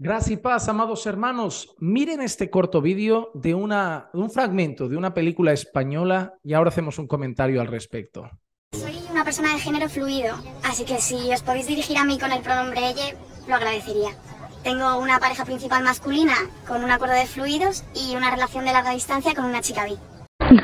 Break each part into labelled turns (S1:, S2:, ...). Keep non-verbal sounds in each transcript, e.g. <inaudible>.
S1: Gracias y paz, amados hermanos. Miren este corto vídeo de, una, de un fragmento de una película española y ahora hacemos un comentario al respecto.
S2: Soy una persona de género fluido, así que si os podéis dirigir a mí con el pronombre ella, lo agradecería. Tengo una pareja principal masculina con un acuerdo de fluidos y una relación de larga distancia con una chica bi.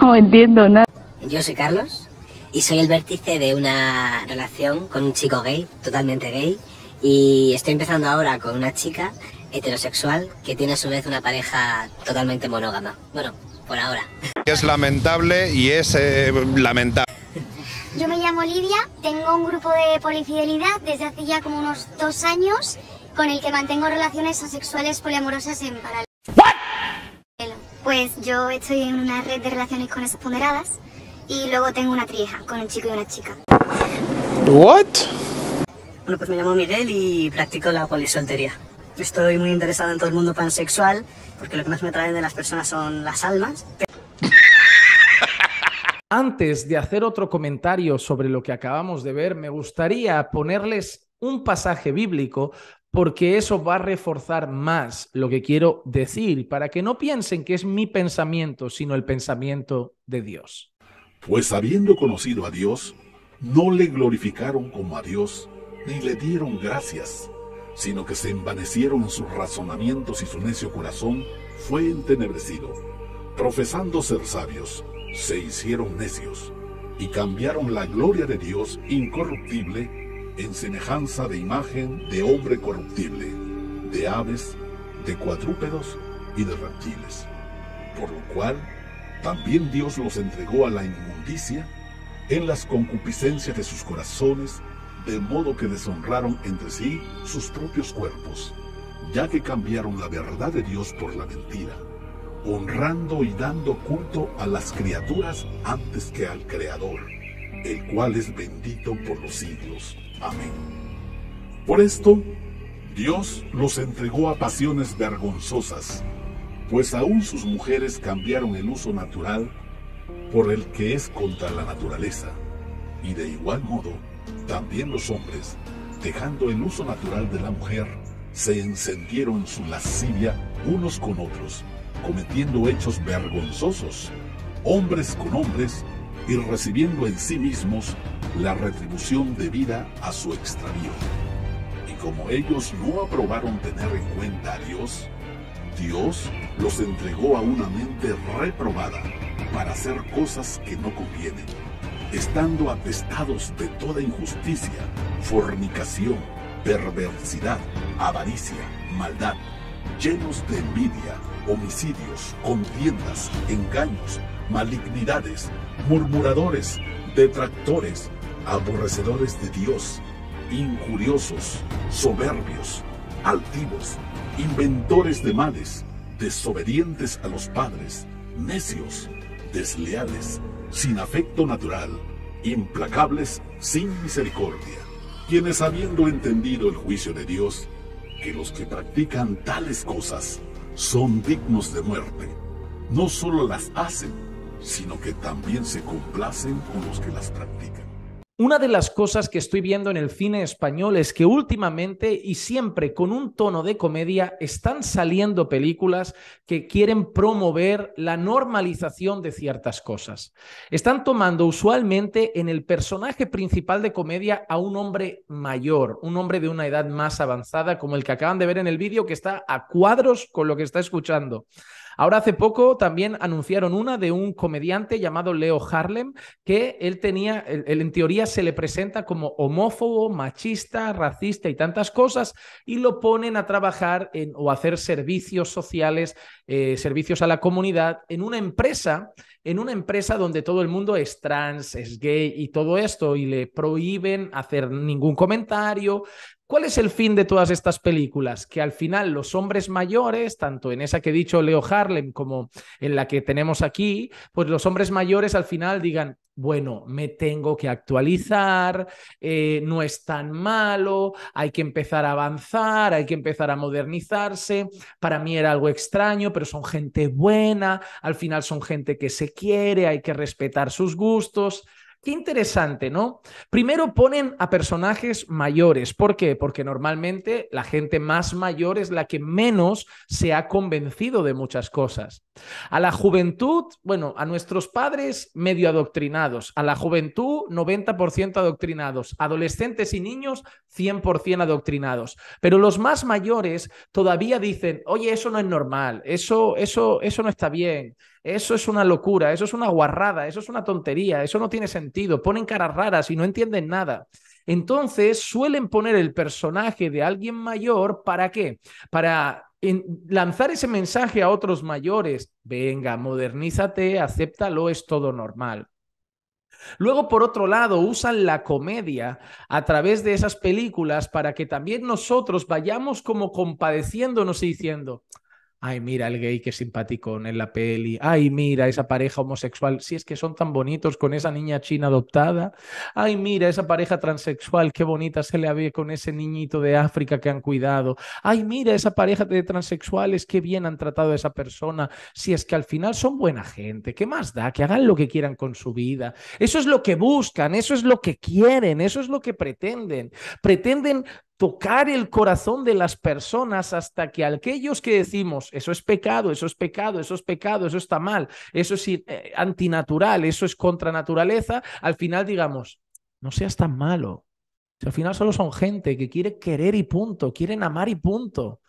S3: No entiendo nada.
S4: Yo soy Carlos y soy el vértice de una relación con un chico gay, totalmente gay, y estoy empezando ahora con una chica heterosexual que tiene a su vez una pareja totalmente monógama. Bueno, por ahora.
S5: Es lamentable y es eh, lamentable. <laughs>
S2: Yo me llamo Lidia, tengo un grupo de polifidelidad desde hace ya como unos dos años con el que mantengo relaciones asexuales poliamorosas en paralelo. Pues yo estoy en una red de relaciones con esas ponderadas y luego tengo una trieja con un chico y una chica.
S5: What?
S6: Bueno, pues me llamo Miguel y practico la polisoltería. Estoy muy interesado en todo el mundo pansexual porque lo que más me atrae de las personas son las almas. <laughs>
S1: Antes de hacer otro comentario sobre lo que acabamos de ver, me gustaría ponerles un pasaje bíblico porque eso va a reforzar más lo que quiero decir, para que no piensen que es mi pensamiento, sino el pensamiento de Dios.
S7: Pues habiendo conocido a Dios, no le glorificaron como a Dios, ni le dieron gracias, sino que se envanecieron en sus razonamientos y su necio corazón fue entenebrecido. Profesando ser sabios, se hicieron necios y cambiaron la gloria de Dios incorruptible en semejanza de imagen de hombre corruptible, de aves, de cuadrúpedos y de reptiles. Por lo cual, también Dios los entregó a la inmundicia en las concupiscencias de sus corazones, de modo que deshonraron entre sí sus propios cuerpos, ya que cambiaron la verdad de Dios por la mentira, honrando y dando culto a las criaturas antes que al Creador, el cual es bendito por los siglos. Amén. Por esto, Dios los entregó a pasiones vergonzosas, pues aún sus mujeres cambiaron el uso natural por el que es contra la naturaleza, y de igual modo, también los hombres, dejando el uso natural de la mujer, se encendieron en su lascivia unos con otros, cometiendo hechos vergonzosos, hombres con hombres, y recibiendo en sí mismos la retribución debida a su extravío. Y como ellos no aprobaron tener en cuenta a Dios, Dios los entregó a una mente reprobada para hacer cosas que no convienen, estando atestados de toda injusticia, fornicación, perversidad, avaricia, maldad, llenos de envidia, homicidios, contiendas, engaños, malignidades, murmuradores, detractores, aborrecedores de Dios, injuriosos, soberbios, altivos, inventores de males, desobedientes a los padres, necios, desleales, sin afecto natural, implacables, sin misericordia, quienes habiendo entendido el juicio de Dios, que los que practican tales cosas son dignos de muerte, no solo las hacen, sino que también se complacen con los que las practican.
S1: Una de las cosas que estoy viendo en el cine español es que últimamente y siempre con un tono de comedia están saliendo películas que quieren promover la normalización de ciertas cosas. Están tomando usualmente en el personaje principal de comedia a un hombre mayor, un hombre de una edad más avanzada, como el que acaban de ver en el vídeo, que está a cuadros con lo que está escuchando. Ahora hace poco también anunciaron una de un comediante llamado Leo Harlem, que él tenía, él, en teoría se le presenta como homófobo, machista, racista y tantas cosas, y lo ponen a trabajar en, o hacer servicios sociales, eh, servicios a la comunidad en una empresa en una empresa donde todo el mundo es trans, es gay y todo esto, y le prohíben hacer ningún comentario, ¿Cuál es el fin de todas estas películas? Que al final los hombres mayores, tanto en esa que he dicho Leo Harlem como en la que tenemos aquí, pues los hombres mayores al final digan, bueno, me tengo que actualizar, eh, no es tan malo, hay que empezar a avanzar, hay que empezar a modernizarse. Para mí era algo extraño, pero son gente buena, al final son gente que se quiere, hay que respetar sus gustos. Qué interesante, ¿no? Primero ponen a personajes mayores. ¿Por qué? Porque normalmente la gente más mayor es la que menos se ha convencido de muchas cosas. A la juventud, bueno, a nuestros padres medio adoctrinados, a la juventud 90% adoctrinados, adolescentes y niños 100% adoctrinados. Pero los más mayores todavía dicen, oye, eso no es normal, eso, eso, eso no está bien. Eso es una locura, eso es una guarrada, eso es una tontería, eso no tiene sentido, ponen caras raras y no entienden nada. Entonces suelen poner el personaje de alguien mayor, ¿para qué? Para lanzar ese mensaje a otros mayores, venga, modernízate, acéptalo, es todo normal. Luego, por otro lado, usan la comedia a través de esas películas para que también nosotros vayamos como compadeciéndonos y diciendo, Ay, mira el gay que simpático en la peli. Ay, mira esa pareja homosexual. Si es que son tan bonitos con esa niña china adoptada. Ay, mira esa pareja transexual. Qué bonita se le ve con ese niñito de África que han cuidado. Ay, mira esa pareja de transexuales. Qué bien han tratado a esa persona. Si es que al final son buena gente. ¿Qué más da? Que hagan lo que quieran con su vida. Eso es lo que buscan. Eso es lo que quieren. Eso es lo que pretenden. Pretenden tocar el corazón de las personas hasta que aquellos que decimos, eso es pecado, eso es pecado, eso es pecado, eso está mal, eso es eh, antinatural, eso es contra naturaleza, al final digamos, no seas tan malo. al final solo son gente que quiere querer y punto, quieren amar y punto.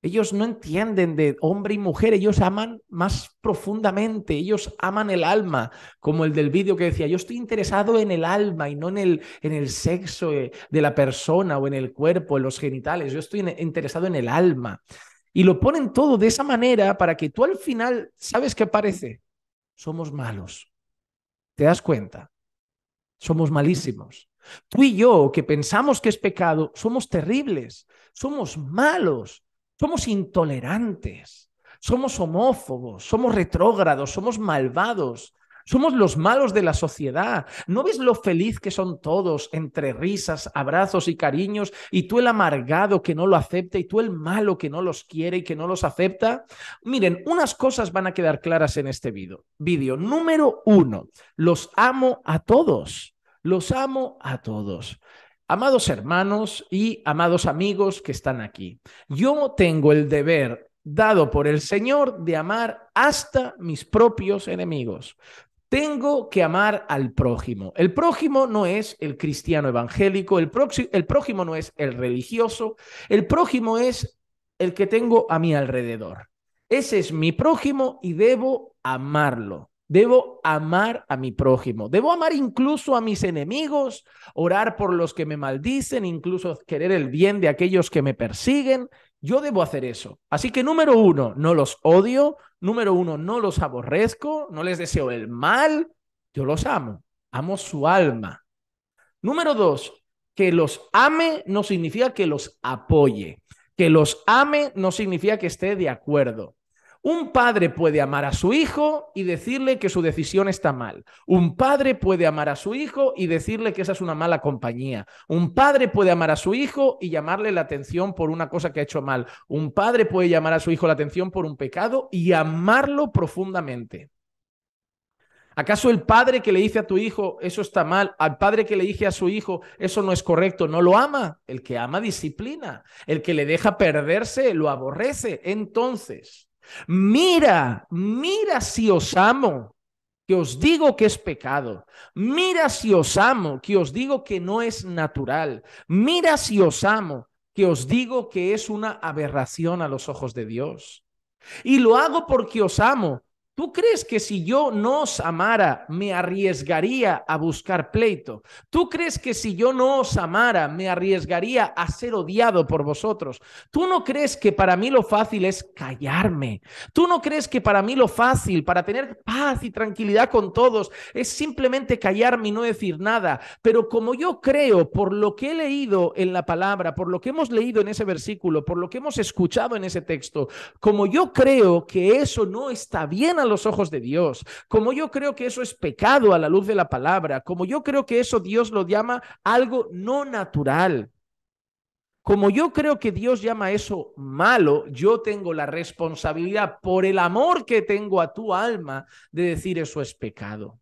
S1: Ellos no entienden de hombre y mujer, ellos aman más profundamente, ellos aman el alma, como el del vídeo que decía, yo estoy interesado en el alma y no en el, en el sexo de la persona o en el cuerpo, en los genitales, yo estoy interesado en el alma. Y lo ponen todo de esa manera para que tú al final, ¿sabes qué parece? Somos malos. ¿Te das cuenta? Somos malísimos. Tú y yo, que pensamos que es pecado, somos terribles, somos malos somos intolerantes, somos homófobos, somos retrógrados, somos malvados, somos los malos de la sociedad. ¿No ves lo feliz que son todos entre risas, abrazos y cariños? Y tú el amargado que no lo acepta y tú el malo que no los quiere y que no los acepta. Miren, unas cosas van a quedar claras en este vídeo. Vídeo número uno, los amo a todos. Los amo a todos. Amados hermanos y amados amigos que están aquí, yo tengo el deber dado por el Señor de amar hasta mis propios enemigos. Tengo que amar al prójimo. El prójimo no es el cristiano evangélico, el, el prójimo no es el religioso, el prójimo es el que tengo a mi alrededor. Ese es mi prójimo y debo amarlo. Debo amar a mi prójimo. Debo amar incluso a mis enemigos, orar por los que me maldicen, incluso querer el bien de aquellos que me persiguen. Yo debo hacer eso. Así que número uno, no los odio. Número uno, no los aborrezco, no les deseo el mal. Yo los amo. Amo su alma. Número dos, que los ame no significa que los apoye. Que los ame no significa que esté de acuerdo. Un padre puede amar a su hijo y decirle que su decisión está mal. Un padre puede amar a su hijo y decirle que esa es una mala compañía. Un padre puede amar a su hijo y llamarle la atención por una cosa que ha hecho mal. Un padre puede llamar a su hijo la atención por un pecado y amarlo profundamente. ¿Acaso el padre que le dice a tu hijo eso está mal, al padre que le dice a su hijo eso no es correcto, no lo ama? El que ama disciplina, el que le deja perderse lo aborrece. Entonces, Mira, mira si os amo, que os digo que es pecado. Mira si os amo, que os digo que no es natural. Mira si os amo, que os digo que es una aberración a los ojos de Dios. Y lo hago porque os amo, ¿Tú crees que si yo no os amara me arriesgaría a buscar pleito? ¿Tú crees que si yo no os amara me arriesgaría a ser odiado por vosotros? ¿Tú no crees que para mí lo fácil es callarme? ¿Tú no crees que para mí lo fácil, para tener paz y tranquilidad con todos, es simplemente callarme y no decir nada? Pero como yo creo, por lo que he leído en la palabra, por lo que hemos leído en ese versículo, por lo que hemos escuchado en ese texto, como yo creo que eso no está bien a los ojos de Dios, como yo creo que eso es pecado a la luz de la palabra, como yo creo que eso Dios lo llama algo no natural. Como yo creo que Dios llama eso malo, yo tengo la responsabilidad por el amor que tengo a tu alma de decir eso es pecado.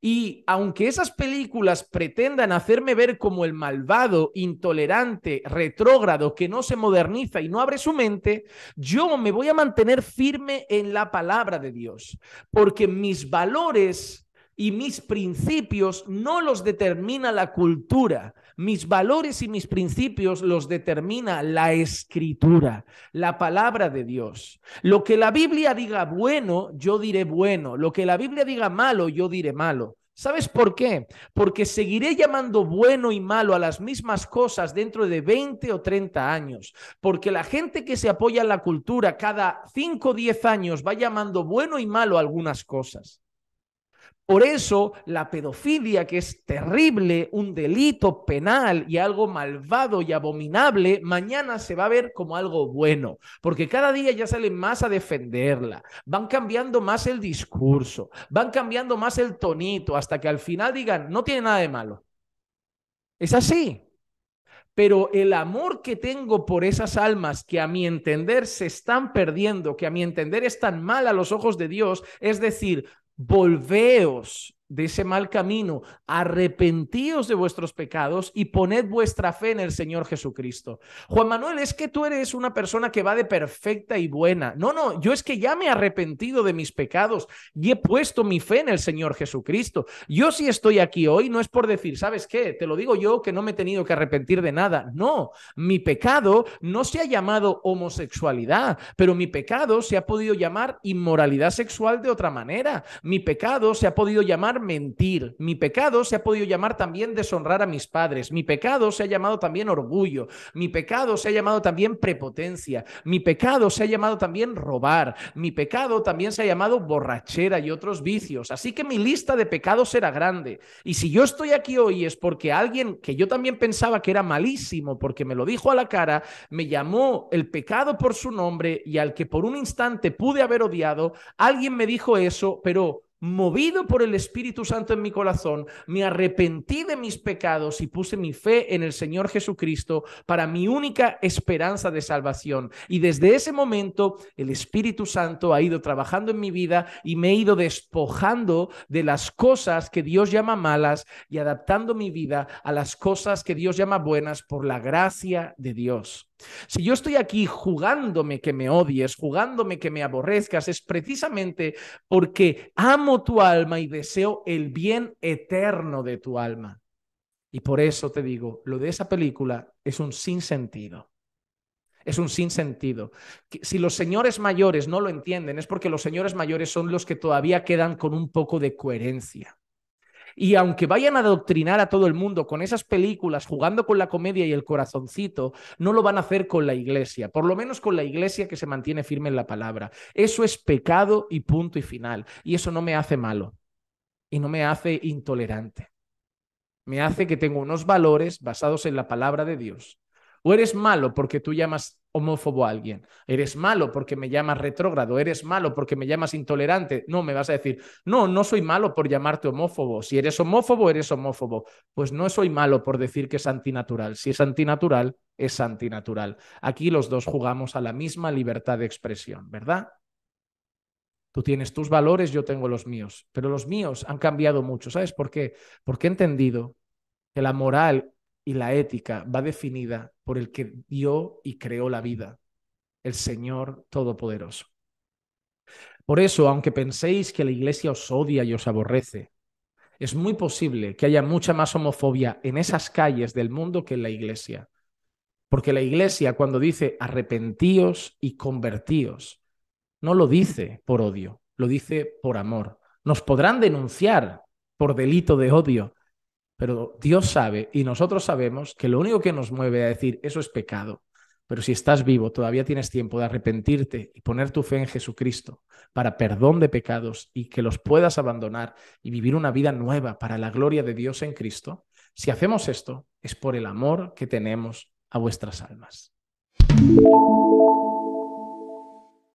S1: Y aunque esas películas pretendan hacerme ver como el malvado, intolerante, retrógrado, que no se moderniza y no abre su mente, yo me voy a mantener firme en la palabra de Dios, porque mis valores y mis principios no los determina la cultura. Mis valores y mis principios los determina la escritura, la palabra de Dios. Lo que la Biblia diga bueno, yo diré bueno. Lo que la Biblia diga malo, yo diré malo. ¿Sabes por qué? Porque seguiré llamando bueno y malo a las mismas cosas dentro de 20 o 30 años. Porque la gente que se apoya en la cultura cada 5 o 10 años va llamando bueno y malo a algunas cosas. Por eso la pedofilia, que es terrible, un delito penal y algo malvado y abominable, mañana se va a ver como algo bueno, porque cada día ya salen más a defenderla, van cambiando más el discurso, van cambiando más el tonito, hasta que al final digan, no tiene nada de malo. Es así. Pero el amor que tengo por esas almas que a mi entender se están perdiendo, que a mi entender están mal a los ojos de Dios, es decir, volveos de ese mal camino, arrepentíos de vuestros pecados y poned vuestra fe en el Señor Jesucristo. Juan Manuel, es que tú eres una persona que va de perfecta y buena. No, no, yo es que ya me he arrepentido de mis pecados y he puesto mi fe en el Señor Jesucristo. Yo si estoy aquí hoy no es por decir, ¿sabes qué? Te lo digo yo que no me he tenido que arrepentir de nada. No, mi pecado no se ha llamado homosexualidad, pero mi pecado se ha podido llamar inmoralidad sexual de otra manera. Mi pecado se ha podido llamar mentir. Mi pecado se ha podido llamar también deshonrar a mis padres. Mi pecado se ha llamado también orgullo. Mi pecado se ha llamado también prepotencia. Mi pecado se ha llamado también robar. Mi pecado también se ha llamado borrachera y otros vicios. Así que mi lista de pecados era grande. Y si yo estoy aquí hoy es porque alguien que yo también pensaba que era malísimo, porque me lo dijo a la cara, me llamó el pecado por su nombre y al que por un instante pude haber odiado, alguien me dijo eso, pero movido por el Espíritu Santo en mi corazón, me arrepentí de mis pecados y puse mi fe en el Señor Jesucristo para mi única esperanza de salvación. Y desde ese momento el Espíritu Santo ha ido trabajando en mi vida y me he ido despojando de las cosas que Dios llama malas y adaptando mi vida a las cosas que Dios llama buenas por la gracia de Dios. Si yo estoy aquí jugándome que me odies, jugándome que me aborrezcas, es precisamente porque tu alma y deseo el bien eterno de tu alma. Y por eso te digo, lo de esa película es un sinsentido. Es un sinsentido. Si los señores mayores no lo entienden, es porque los señores mayores son los que todavía quedan con un poco de coherencia. Y aunque vayan a adoctrinar a todo el mundo con esas películas, jugando con la comedia y el corazoncito, no lo van a hacer con la iglesia, por lo menos con la iglesia que se mantiene firme en la palabra. Eso es pecado y punto y final. Y eso no me hace malo y no me hace intolerante. Me hace que tengo unos valores basados en la palabra de Dios. O eres malo porque tú llamas homófobo a alguien. Eres malo porque me llamas retrógrado, eres malo porque me llamas intolerante. No, me vas a decir, no, no soy malo por llamarte homófobo. Si eres homófobo, eres homófobo. Pues no soy malo por decir que es antinatural. Si es antinatural, es antinatural. Aquí los dos jugamos a la misma libertad de expresión, ¿verdad? Tú tienes tus valores, yo tengo los míos, pero los míos han cambiado mucho. ¿Sabes por qué? Porque he entendido que la moral y la ética va definida por el que dio y creó la vida, el Señor Todopoderoso. Por eso, aunque penséis que la iglesia os odia y os aborrece, es muy posible que haya mucha más homofobia en esas calles del mundo que en la iglesia. Porque la iglesia cuando dice arrepentíos y convertíos, no lo dice por odio, lo dice por amor. Nos podrán denunciar por delito de odio, pero Dios sabe y nosotros sabemos que lo único que nos mueve a decir eso es pecado. Pero si estás vivo, todavía tienes tiempo de arrepentirte y poner tu fe en Jesucristo para perdón de pecados y que los puedas abandonar y vivir una vida nueva para la gloria de Dios en Cristo. Si hacemos esto, es por el amor que tenemos a vuestras almas.